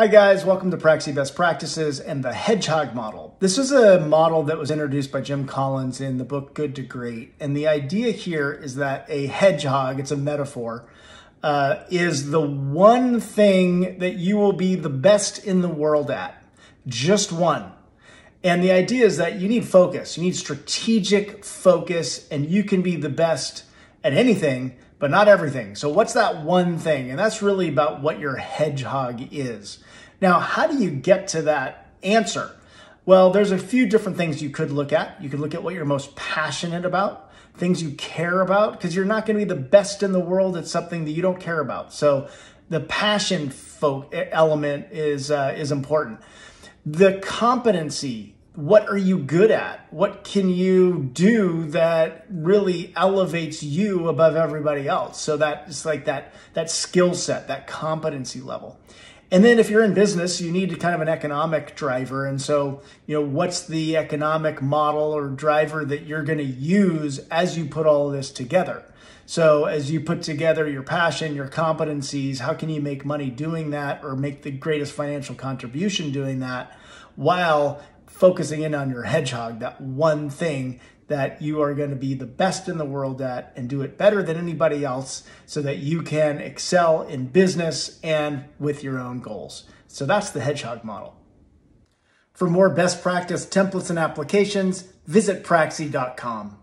Hi guys, welcome to Praxie Best Practices and the Hedgehog Model. This is a model that was introduced by Jim Collins in the book Good to Great. And the idea here is that a hedgehog, it's a metaphor, uh, is the one thing that you will be the best in the world at. Just one. And the idea is that you need focus, you need strategic focus, and you can be the best at anything but not everything. So what's that one thing? And that's really about what your hedgehog is. Now, how do you get to that answer? Well, there's a few different things you could look at. You could look at what you're most passionate about, things you care about, because you're not going to be the best in the world at something that you don't care about. So the passion folk element is uh, is important. The competency what are you good at? What can you do that really elevates you above everybody else? So that's like that that skill set, that competency level. And then if you're in business, you need to kind of an economic driver. And so, you know, what's the economic model or driver that you're going to use as you put all this together? So as you put together your passion, your competencies, how can you make money doing that or make the greatest financial contribution doing that while focusing in on your hedgehog, that one thing that you are going to be the best in the world at and do it better than anybody else so that you can excel in business and with your own goals. So that's the hedgehog model. For more best practice templates and applications, visit praxie.com.